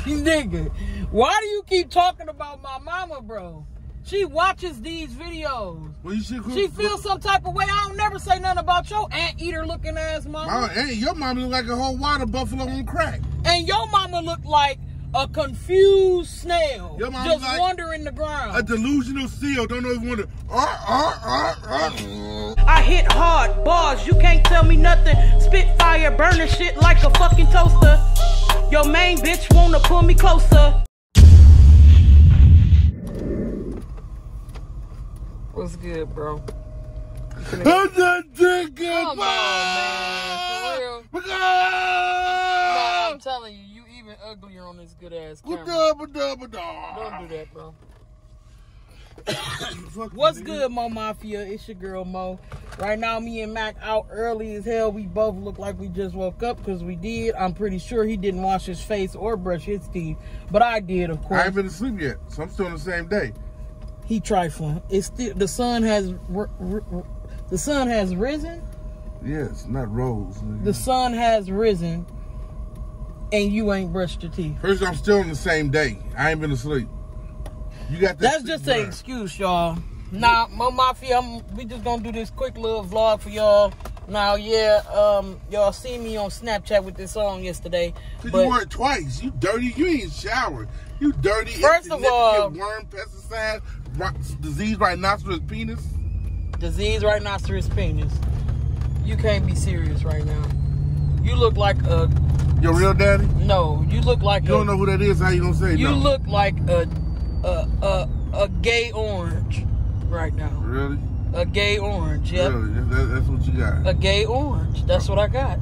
Nigga, why do you keep talking about my mama, bro? She watches these videos. Well, She feels some type of way. I don't never say nothing about your anteater looking ass mama. My, hey, your mom look like a whole water buffalo on crack. And your mama look like a confused snail. Your mama just like wandering the ground. A delusional seal. Don't know if you want to. Uh, uh, uh. I hit hard bars, you can't tell me nothing. Spitfire burning shit like a fucking toaster. Your main bitch wanna pull me closer. What's good, bro? I'm not thinking. Come on, man. For real. Because- Nah, I'm telling you, you even uglier on this good ass camera. Don't do that, bro. What's good, Moe Mafia? It's your girl Moe. Right now, me and Mac out early as hell. We both look like we just woke up because we did. I'm pretty sure he didn't wash his face or brush his teeth, but I did, of course. I ain't been asleep yet, so I'm still on the same day. He trifling. It's still the sun has the sun has risen. Yes, not rose. nigga. The sun has risen, and you ain't brushed your teeth. First, I'm still on the same day. I ain't been asleep. You got that? That's just an excuse, y'all. Nah, my Mafia, I'm, we just gonna do this quick little vlog for y'all. Now, yeah, um, y'all see me on Snapchat with this song yesterday, Cause but you wore it twice. You dirty. You ain't showered. You dirty. First of all- worm, pesticide, disease, rhinoceros penis. disease right now penis. You can't be serious right now. You look like a Your real daddy. no. You look like You a don't know who that is. How you gonna say you no? look like a a a a gay orange right now. really. A gay orange. Yep. Really. That, that's what you got. A gay orange. That's what I got.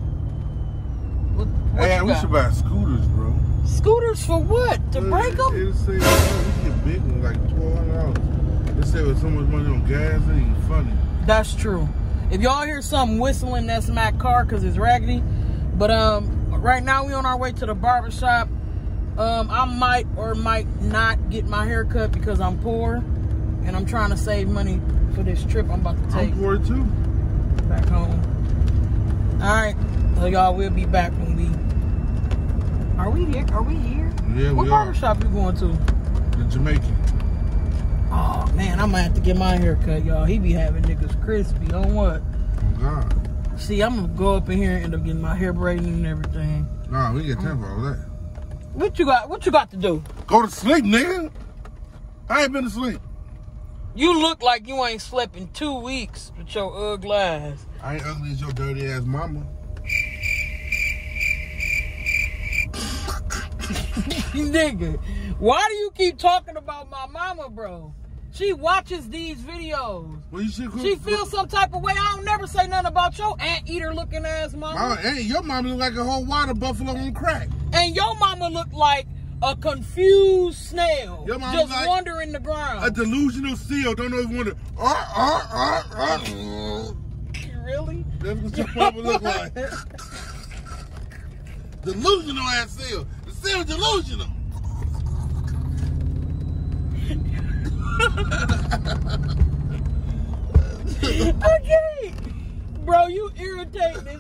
What, what hey, we got? should buy scooters, bro. Scooters for what? To break them? It'll save us. We get big ones, like twelve hundred dollars. They save with so much money on gas. It ain't funny. That's true. If y'all hear something whistling, that's my car because it's raggedy. But um, right now we on our way to the barber shop. Um, I might or might not get my hair cut because I'm poor and I'm trying to save money for this trip I'm about to take I'm poor too. back home. All right, so y'all we'll be back when we. Are we here? Are we here? Yeah, what we barber are. shop you going to? The Jamaican. Oh man, I might have to get my hair cut, y'all. He be having niggas crispy on what? Oh God. See, I'm gonna go up in here and end up getting my hair braided and everything. Nah, we get time for all that. What you got? What you got to do? Go to sleep, nigga. I ain't been asleep. You look like you ain't slept in two weeks with your ugly eyes. I ain't ugly as your dirty ass mama. Nigga, why do you keep talking about my mama, bro? She watches these videos. Well, you should. She feels some type of way. I don't never say nothing about your anteater looking ass mama. My, hey, your mama look like a whole water buffalo on crack. And your mama look like a confused snail. Your mama just like wandering the ground. A delusional seal. Don't know if to. Uh, uh, uh, uh. really? That's what your mama look like. delusional ass seal. The seal delusional. Okay. Bro, you irritate me.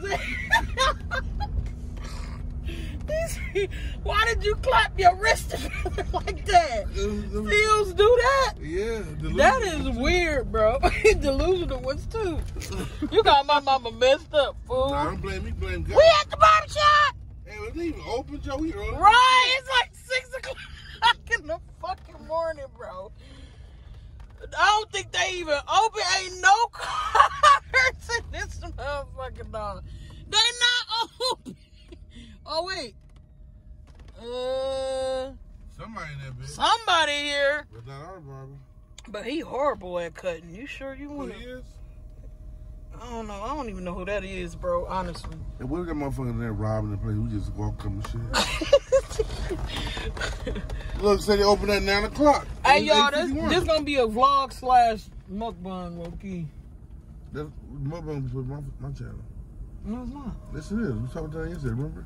Why did you clap your wrist together like that? Seals do that? Yeah, delusional. That is weird, bro. Delusional ones too. You got my mama messed up, fool. Nah, don't blame me. Blame God. We at the barber shop. Hey, it wasn't even open, Joe. We early. Right, it's like six o'clock in the fucking morning, bro. I don't think they even open. Ain't no cars in this motherfucking dog. They not open. Oh wait. Uh, Somebody in that bitch. somebody here. But not our barber. But he horrible at cutting. You sure you want he is? I don't know. I don't even know who that is, bro. Honestly. And what if that motherfucker in there robbing the place? We just walk up and shit. Look, say they open at 9 o'clock. Hey y'all, this 8:51. this gonna be a vlog slash mukbang, low key. That's mukbang was my, my channel. No, it's not. Yes, it is. We talked about that yesterday, remember?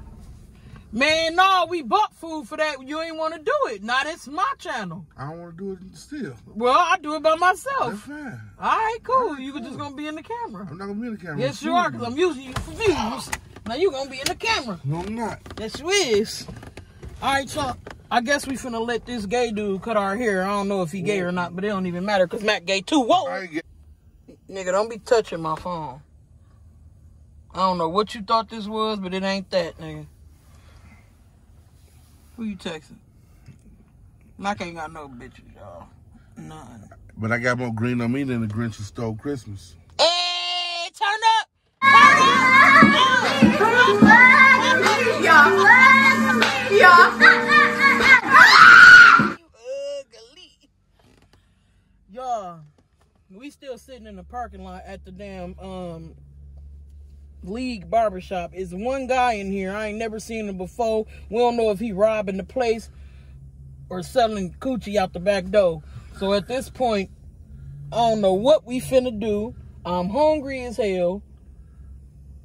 Man, no, we bought food for that. You ain't want to do it. Now it's my channel. I don't want to do it still. Well, I do it by That's myself. fine. All right, cool. All right, You cool. just gonna be in the camera. I'm not going to be in the camera. Yes, you are, cause I'm using you for views. Now you gonna be in the camera. No, I'm not. Yes, you is. All right, y'all. I guess we finna let this gay dude cut our hair. I don't know if he gay or not, but it don't even matter because Mac gay too. Whoa! Nigga, don't be touching my phone. I don't know what you thought this was, but it ain't that, nigga. Who you texting? Mac ain't got no bitches, y'all. None. But I got more green on me than the Grinch who stole Christmas. Hey, turn up! Yeah. You ugly. Y'all, we still sitting in the parking lot at the damn um League Barbershop. Is one guy in here. I ain't never seen him before. We don't know if he robbing the place or selling coochie out the back door. So at this point, I don't know what we finna do. I'm hungry as hell.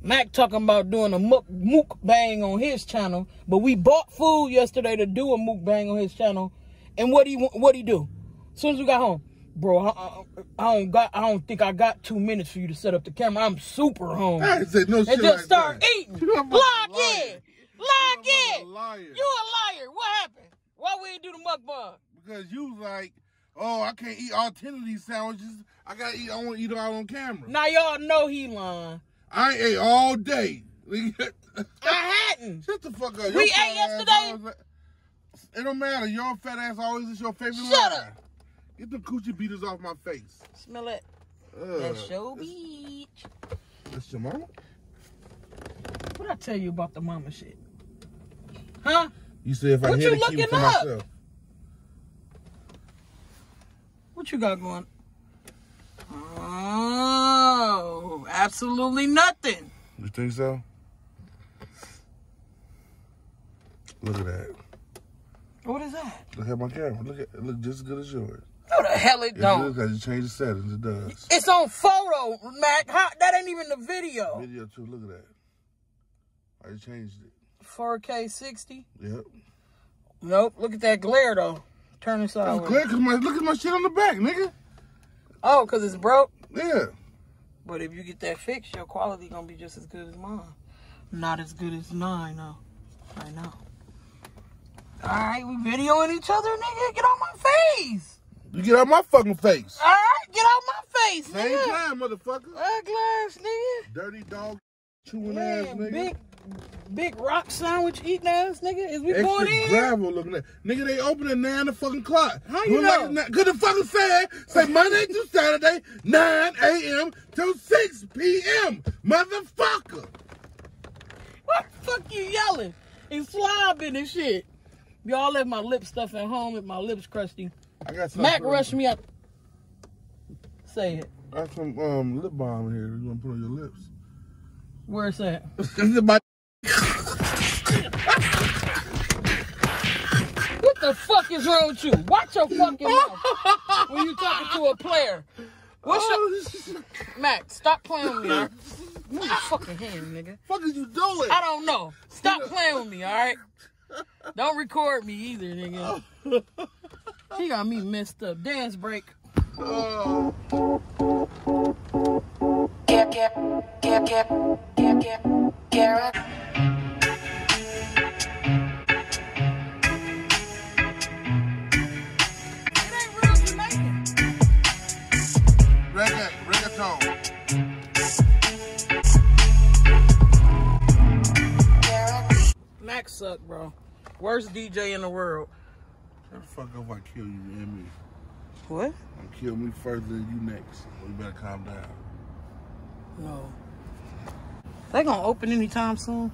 Mac talking about doing a muk bang on his channel, but we bought food yesterday to do a mukbang on his channel. And what do he what do he do? As soon as we got home, bro, I, I, I don't got I don't think I got two minutes for you to set up the camera. I'm super hungry. I say no shit and just like start that. eating. You a Log liar. in, a in. liar. You a liar. What happened? Why we ain't do the mukbang? Because you was like, oh, I can't eat all 10 of these sandwiches. I gotta eat, I want to eat all on camera. Now y'all know he lying. I ate all day. I hadn't. Shut the fuck up. We ate fat ass yesterday. always- It don't matter. Your fat ass always is your favorite Shut line. up. Get the coochie beaters off my face. Smell it. Ugh. That's your beach. That's your mama? What I tell you about the mama shit? Huh? You said if I What had you to keep it to looking up? myself. What you got going? Oh, absolutely nothing. You think so? Look at that. What is that? Look at my camera. Look at it. Look just as good as yours. No, the hell it good don't. because you change the settings. It does. It's on photo, Mac. How, that ain't even the video. Video too. Look at that. I changed it. 4K 60. Yep. Nope. Look at that glare though. Turn it It's sideways. because my look at my shit on the back, nigga. Oh, cause it's broke. Yeah. But if you get that fixed, your quality gonna be just as good as mine. Not as good as mine, though. I know. All right, we videoing each other, nigga. Get on my face. You get out my fucking face. All right, get out my face, Same nigga. time, motherfucker. Ugly ass, nigga. Dirty dog, chewing ass nigga. big, big rock sandwich eating ass, nigga. Is we Extra going in? gravel looking at. Nigga, they open at 9 fucking o'clock. How you like know? Cause the fucking said, say Monday to Saturday, 9 a.m. till 6 p.m. Motherfucker. What the fuck you yelling and slobbing and shit? Y'all left my lip stuff at home with my lips crusty. I got some. Mac rushed me up. Say it. I got some um, lip balm in here you want to put on your lips. Where's that? This is my What the fuck is wrong with you? Watch your fucking mouth when you talking to a player. What's oh, your Mac? Stop playing with me. Move your fucking hand, nigga. fuck is you doing? I don't know. Stop playing with me, all right? Don't record me either, nigga. He got me messed up. Dance break. Oh. Get, reggaeton. Mac suck, bro. Worst DJ in the world. Shut the fuck up if I kill you and me. What? I'm kill me first, than you next. You better calm down. No. They gonna open anytime soon.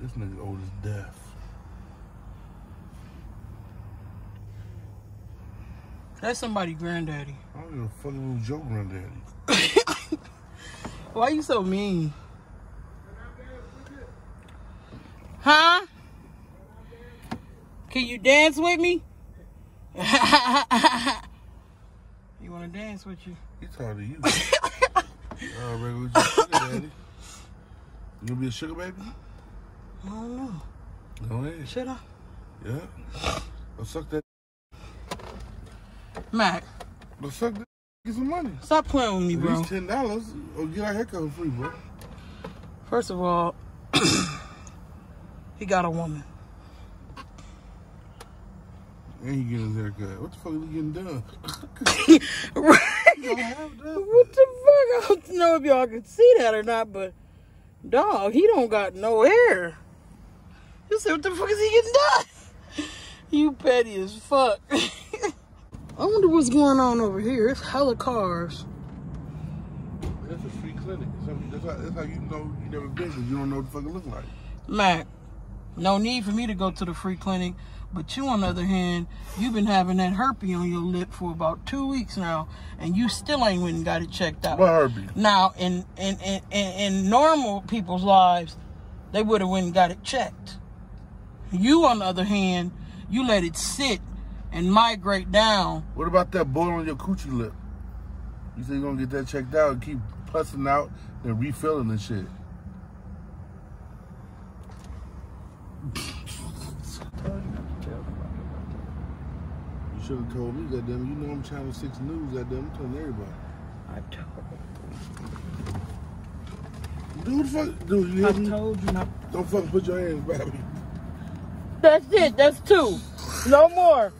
This nigga old as death. That's somebody granddaddy. I don't give a fuck if your granddaddy. Why you so mean? Huh? Can you dance with me? you wanna dance with you? He talking to you. regular with your sugar daddy. You gonna be a sugar baby? I don't know. Go ahead. Should I? Yeah. Let's suck that. Mac, Let's suck that. Get some money. stop playing with me, At bro. least ten dollars or get our haircut free, bro. First of all, He got a woman. And he getting his haircut. What the fuck is he getting done? right. You don't have that. What the fuck? I don't know if y'all can see that or not, but dog, he don't got no hair. You say, what the fuck is he getting done? You petty as fuck. I wonder what's going on over here. It's hella cars. That's a free clinic. That's how, that's how you know you never been because you don't know what the fuck it look like. Mac, no need for me to go to the free clinic. But you, on the other hand, you've been having that herpes on your lip for about two weeks now, and you still ain't went and got it checked out. What Herbie? Now, in in, in, in in normal people's lives, they would have went and got it checked. You, on the other hand, you let it sit and migrate down. What about that boil on your coochie lip? You say you're gonna get that checked out and keep pussing out and refilling and shit. Should have told me, goddamn. You know I'm Channel 6 News, goddamn. I'm telling everybody. I told, Dude, fuck? Dude, you hear I me? told you not. Don't fucking put your hands by me. That's it. That's two. No more.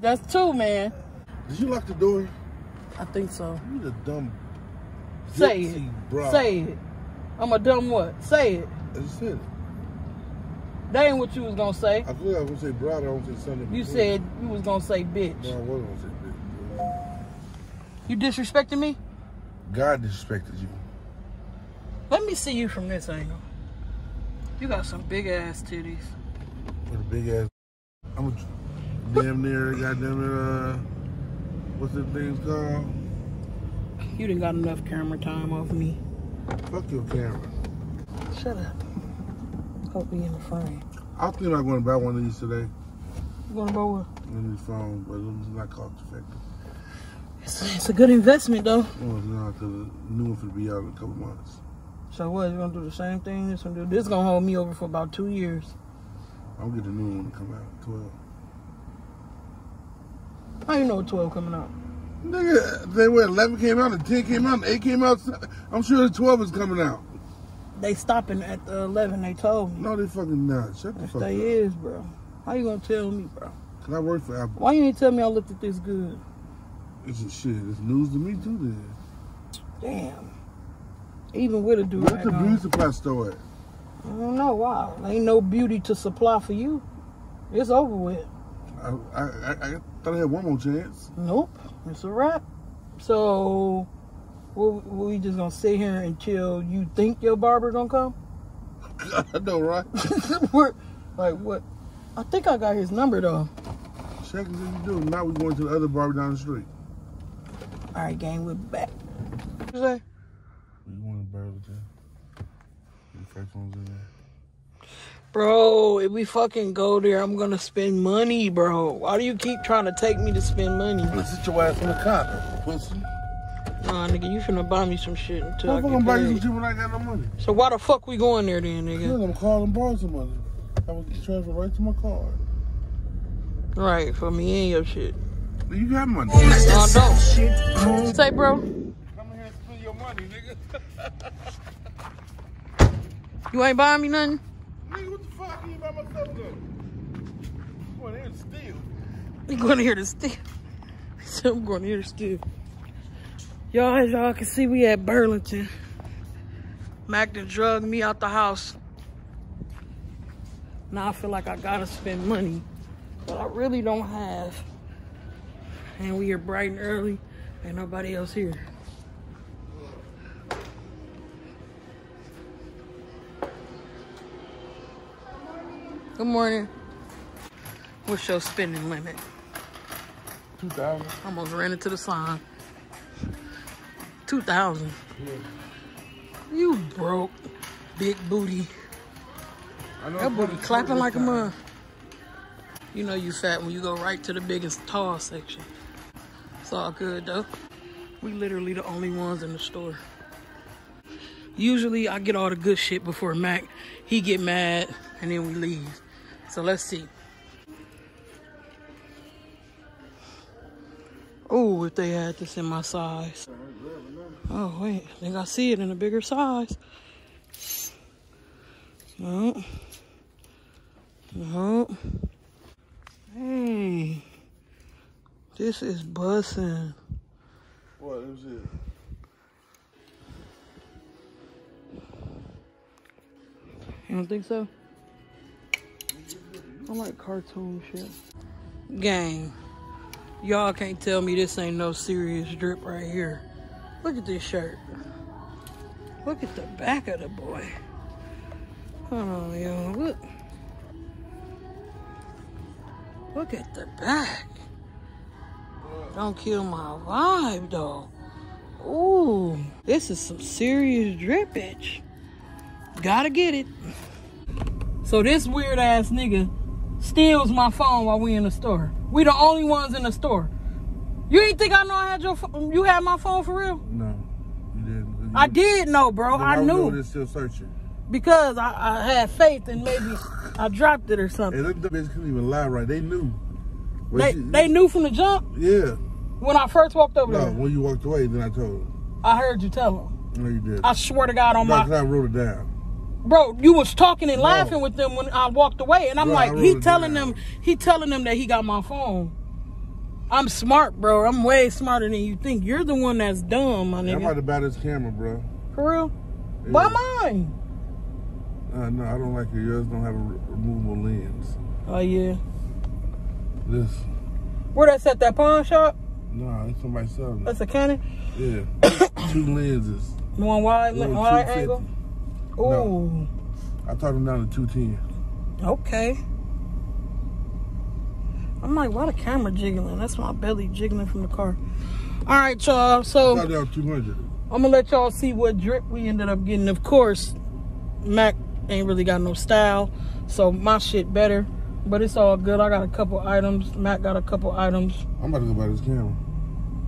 That's two, man. Did you lock the door? I think so. You the dumb Say it. broad. Say it. I'm a dumb what? Say it. I just said it. That ain't what you was gonna say. I feel like I was gonna say broad, I don't say something. You said you was gonna say bitch. No, I wasn't gonna say bitch. You disrespecting me? God disrespected you. Let me see you from this angle. You got some big ass titties. With a big ass. I'm a damn near goddamn it, uh, what's the thing's called? You didn't got enough camera time off me. Fuck your camera. Shut up. Me in the frame. I thinking about going to buy one of these today. You gonna buy one? On this phone, but it's not cost effective. It's, it's a good investment though. No, it's not, because the new one will be out in a couple months. So what? You gonna do the same thing? This gonna do? This gonna hold me over for about two years. I'm gonna get the new one to come out, 12. How you know 12 coming out? Nigga, they what, 11 came out, and 10 came out, and 8 came out. I'm sure the 12 is coming out. They stopping at the 11. They told me. No, they fucking not. Shut the If fuck they up. is, bro. How you gonna tell me, bro? Cause I work for Apple. Why you ain't tell me I looked at this good? It's just shit. It's news to me too. Then Damn. Even with a dude. where's the beauty supply store at? I don't know why. Ain't no beauty to supply for you. It's over with. I, I, I, I thought I had one more chance. Nope. It's a wrap. So, we, we just gonna sit here until you think your barber gonna come? I know, right? We're- like what? I think I got his number though. Check and see what you do. Now we going to the other barber down the street. All right, gang, we're back. What you say? You want to Burlington? The first one's in there. Bro, if we fucking go there, I'm gonna spend money, bro. Why do you keep trying to take me to spend money? Let's sit your ass in the car, pussy. Nah, nigga, you finna buy me some shit until I I'm get gonna buy you some shit when I got no money. So why the fuck we going there then, nigga? I'm calling borrow some money. I will transfer right to my card. Right, for me and your shit. You got money. Uh, no, I don't. Say, bro, Come here and spend your money, nigga. you ain't buying me nothing? nigga, what the fuck? You by myself though? Boy, they're steal. You going here to steal? So I'm going here to steal. Y'all, as y'all can see, we at Burlington. Mac done drugged me out the house. Now I feel like I gotta spend money, but I really don't have. And we are bright and early, and nobody else here. Good morning. What's your spending limit? 2000. Almost ran into the sign. 2000 You broke, big booty. I know That booty clapping like a this mug. You know you fat when you go right to the biggest tall section. It's all good though. We literally the only ones in the store. Usually I get all the good shit before Mac. He get mad and then we leave. So let's see. Oh, if they had this in my size. Oh wait, I think I see it in a bigger size. No. No. Hey. This is bussing. What is it? You don't think so? I like cartoon shit. Gang. Y'all can't tell me this ain't no serious drip right here. Look at this shirt. Look at the back of the boy. Hold on, y'all. Look. Look at the back. Don't kill my vibe, though. Ooh, this is some serious drippage. Gotta get it. So this weird ass nigga steals my phone while we in the store. We the only ones in the store. You ain't think I know I had your phone? You had my phone for real? No, you didn't. I did know, bro. I knew there still searching. because I, I had faith and maybe I dropped it or Hey, something. them bitches couldn't even lie right. They knew. They she- they knew from the jump Yeah. when I first walked over No, there. when you walked away, then I told them. I heard you tell them. No, you did. I swear to God on No, my I wrote it down. bro, you was talking and No. laughing with them when I walked away, and I'm Bro, like, he telling them, he telling them that he got my phone. I'm smart, bro. I'm way smarter than you think. You're the one that's dumb, my nigga. I'm about to buy this camera, bro. For real? Yeah. Buy mine. Uh, no, I don't like it. Yours don't have a re- removable lens. Oh yeah. This. Where that's at that pawn shop? No, it's somebody selling it. That's a Canon. Yeah. Two lenses. One wide, Little wide 250. angle. No. Ooh. I talked him down to 210. Okay. I'm like, why the camera jiggling? That's my belly jiggling from the car. All right, y'all. So thought down 200. I'm gonna let y'all see what drip we ended up getting. Of course, Mac ain't really got no style, so my shit better. But it's all good. I got a couple items. Mac got a couple items. I'm about to go buy this camera.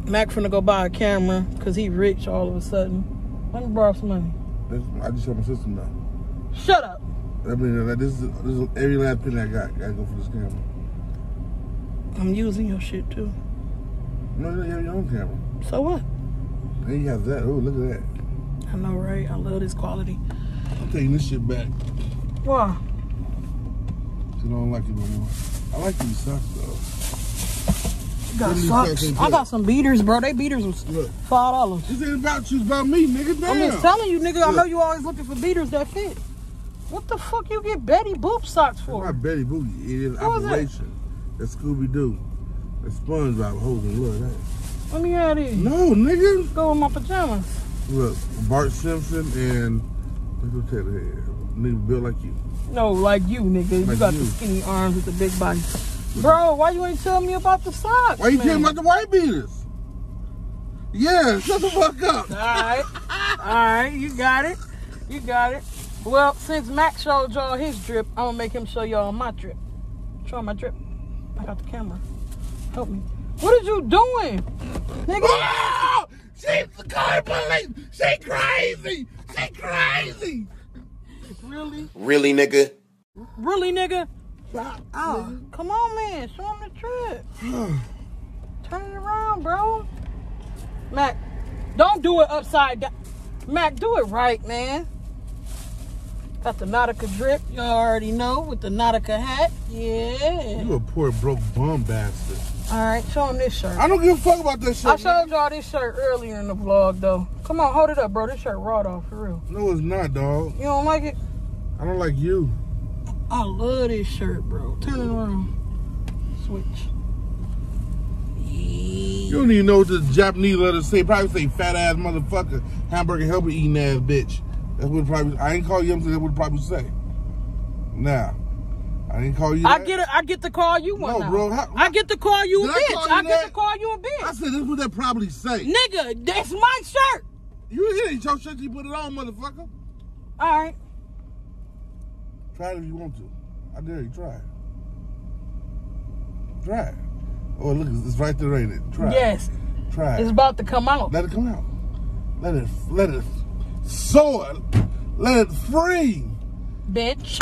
Mac finna go buy a camera because he rich all of a sudden. Let me borrow some money. That's, I just shut my system down. Shut up. I mean, like, this is this is every last penny I got. I Gotta go for this camera. I'm using your shit too. No, you have your own camera. So what? And you have that. Oh, look at that. I know, right? I love this quality. I'm taking this shit back. Why? I don't like it no more. I like these socks though. You got socks. I got some beaters, bro. They beaters was Look, five dollars. this ain't about you. It's about me, nigga. Damn. I'm just telling you, nigga. I know you always looking for beaters that fit. What the fuck you get Betty Boop socks for? not Betty Boogie. It is Who is that? Operation. That's Scooby Doo. That's SpongeBob holding. Look at that. Let me out these. No, nigga. Go in my pajamas. Look, Bart Simpson and your tail head? Nigga built like you. No, like you, nigga. You got you. the skinny arms with the big body. Bro, why you ain't tell me about the socks? Why you man? talking about the white beaters? Yeah, shut the fuck up. All right, all right, you got it, you got it. Well, since Max showed y'all his drip, I'm gonna make him show y'all my drip. Show my drip. I got the camera. Help me. What are you doing, nigga? Oh, she's the car police. She crazy. She crazy. Really, Really, nigga? really, nigga? Oh, come on, man. Show him the drip. Turn it around, bro. Mac, don't do it upside down. Mac, do it right, man. Got the Nautica drip, you already know, with the Nautica hat. Yeah. You a poor broke bum bastard. All right, show him this shirt. I don't give a fuck about this shirt. I showed y'all this shirt earlier in the vlog, though. Come on, hold it up, bro. This shirt raw, though, for real. No, it's not, dog. You don't like it? I don't like you. I love this shirt, bro. Turn it around. Switch. You don't even know what the Japanese letters say. Probably say fat ass motherfucker, hamburger helper eating ass bitch. What it probably. I ain't call you. That's what it probably say. Now, I didn't call you. I get it. I get to call you one No, now. bro, how- I get to call you a Did I bitch. you I, get that? to call you a bitch. I said this what they probably say. Nigga, that's my shirt. You it ain't your shirt. You put it on, motherfucker. All right. Try it if you want to. I dare you. Try it. Try it. Oh, look, it's right there, ain't it? Try it. Yes, it. Try It. it's about to come out. Let it come out. Let it. Let it soar. Let it free. bitch.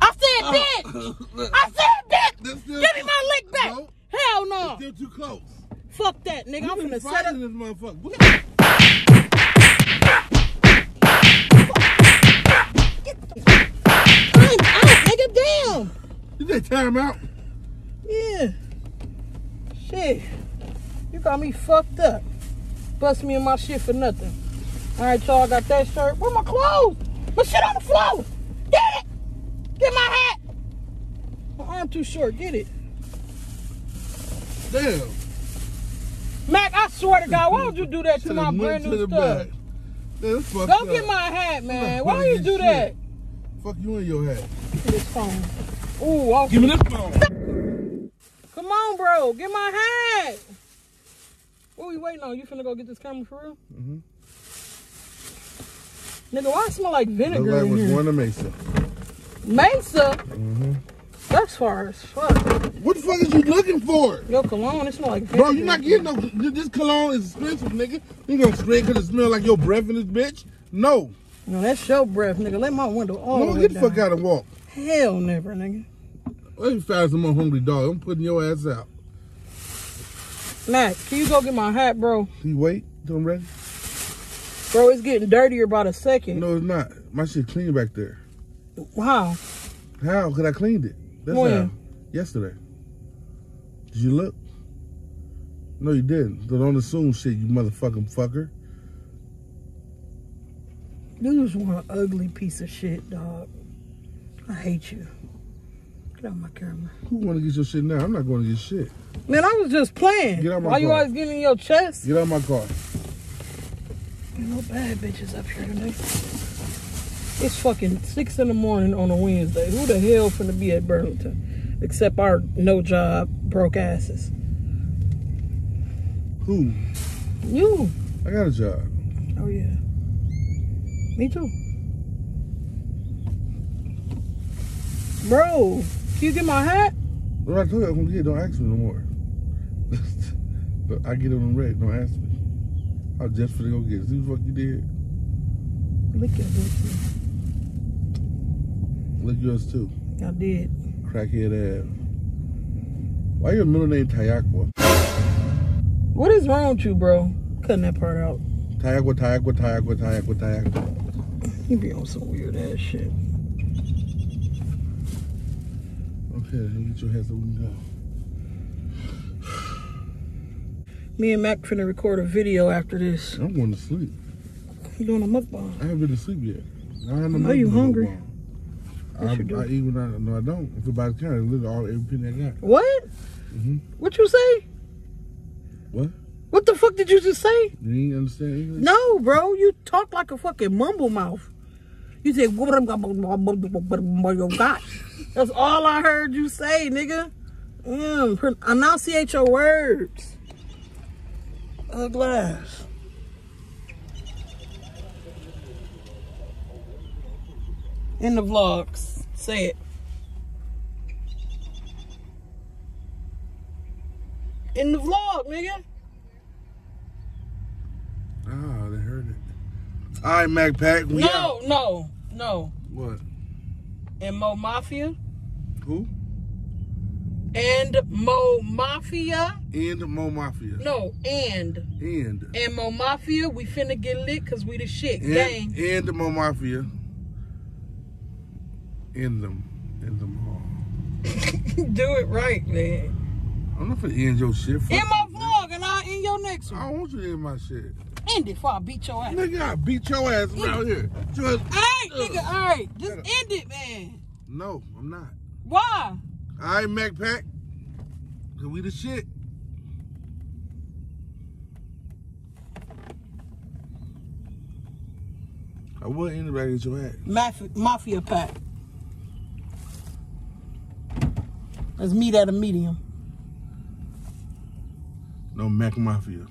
I said ah. bitch. I said bitch. Give me my lick back. No. Hell no. Still too close. Fuck that, nigga. I'm You gonna been set up. this motherfucker. I'm out, nigga. Damn. You say time out. Yeah. Shit. You got me fucked up. Bust me in my shit for nothing. All right, y'all. I got that shirt. Where my clothes? My shit on the floor. Get it. Get my hat. My arm too short. Get it. Damn. Mac, I swear to God, why would you do that to my brand new the stuff? back. Man, that's fucked Go up. get my hat, man. Why funny you do shit. that? Fuck you in your hat. This phone. Ooh, I'll Give me this phone. Come on, bro. Get my hat. What are we waiting on? You finna go get this camera for real? Mhm. Nigga, why it smell like Look vinegar like in was here? going to Mesa. Mesa? Mm-hmm. That's far as fuck. What the fuck is you looking for? Yo, cologne, it smell like vinegar. Bro, you not getting no. This cologne is expensive, nigga. You gonna spray because it smell like your breath in this bitch? No. No, that's your breath, nigga. Let my window all No, the way get the down. fuck out and walk. Hell never, nigga. Let me find some more hungry dog. I'm putting your ass out. Mac, can you go get my hat, bro? You wait till I'm ready? Bro, it's getting dirtier by the second. No, it's not. My shit clean back there. How? How? Cause I cleaned it. That's When? how. Yesterday. Did you look? No, you didn't. So don't assume shit, you motherfucking fucker. You just want an ugly piece of shit, dog. I hate you. Get out my camera. Who wanna get your shit now? I'm not going to get shit. Man, I was just playing. Get out my Why you car. always getting in your chest? Get out of my car. No bad bitches up here today. It's fucking six in the morning on a Wednesday. Who the hell finna be at Burlington? Except our no job broke asses. Who? You. I got a job. Oh yeah. Me too. Bro, can you get my hat? What I told you I'm gonna get, don't ask me no more. But I get it on red, don't ask me. I was just finna go get it. See what the fuck you did? Look at this. Look yours too. I did. Crackhead ass. Why your middle name Tayakwa? What is wrong with you, bro? Cutting that part out. Tayakwa, Tayakwa, Tayakwa, Tayakwa, Tayakwa. You be on some weird ass shit. Okay, let me get your head so we can go. Me and Mac finna record a video after this. I'm going to sleep. You doing a mukbang? I haven't been to sleep yet. I have no Are you hungry? I. I eat when I no I don't. If by the look at all every penny I got. What? Mhm. What you say? What? What the fuck did you just say? You ain't understand English? No, bro. You talk like a fucking mumble mouth. You said, God. That's all I heard you say, nigga. Mm, enunciate your words. A glass. In the vlogs. Say it. In the vlog, nigga. Ah, they heard it. All right, Mac Pack. We No, out. no, no. What? And Moe Mafia. Who? And Moe Mafia. And Moe Mafia. No, and. And. And Moe Mafia, we finna get lit because we the shit. And, Gang. and Moe Mafia. In them. In them all. Do it right, man. I'm not finna end your shit. Fuck In my vlog, and I'll end your next I one. don't want you to end my shit. End it before I beat your ass. Nigga, I beat your ass around here. Just, Alright, nigga, alright. Just end it, man. no, I'm not. Why? All right, Mac Pack. Cause we the shit. I would back at your ass. Mafia, mafia pack. Let's meet at a medium. No Mac Mafia.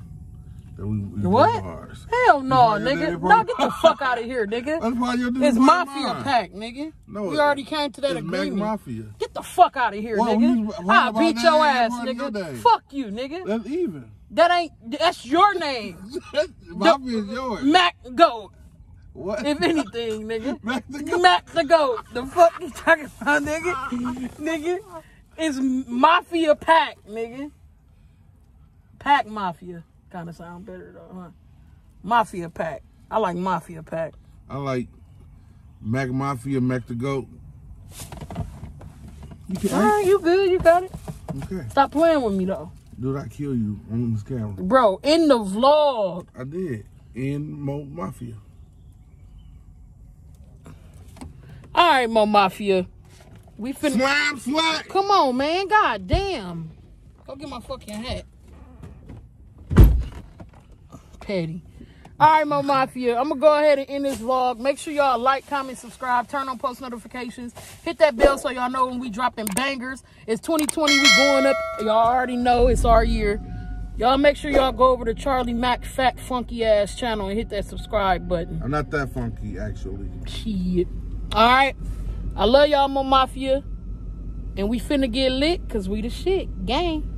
That we, we What? Hell no, nigga. No, get the fuck out of here, nigga. That's why you're doing It's mafia mine. pack, nigga. No, we already came to that It's Mac agreement. Mafia. Get the fuck out of here, Well, nigga. I'll beat your ass, your nigga. Fuck you, nigga. That's even. That ain't. That's your name. Mafia is yours. Mac the goat. what? If anything, nigga. Mac the goat. Mac the goat. The fuck you talking about, nigga? nigga, it's mafia pack, nigga. Pack mafia. Kind of sound better though, huh? Mafia pack. I like mafia pack. I like Mac Mafia, Mac the Goat. You can All right, you good? You got it. Okay. Stop playing with me though, Dude, I kill you on this camera. bro. In the vlog, I did. In Moe Mafia. all right, Moe Mafia. We finna. Slap, slap. Come on, man. God damn. Go get my fucking hat. Petty. All right, Moe Mafia. I'm gonna go ahead and end this vlog. Make sure y'all like, comment, subscribe, turn on post notifications, hit that bell so y'all know when we dropping bangers. It's 2020. We going up. Y'all already know it's our year. Y'all make sure y'all go over to Charlie Mac Fat Funky Ass channel and hit that subscribe button. I'm not that funky, actually. Shit. All right. I love y'all, Moe Mafia. And we finna get lit because we the shit. Gang.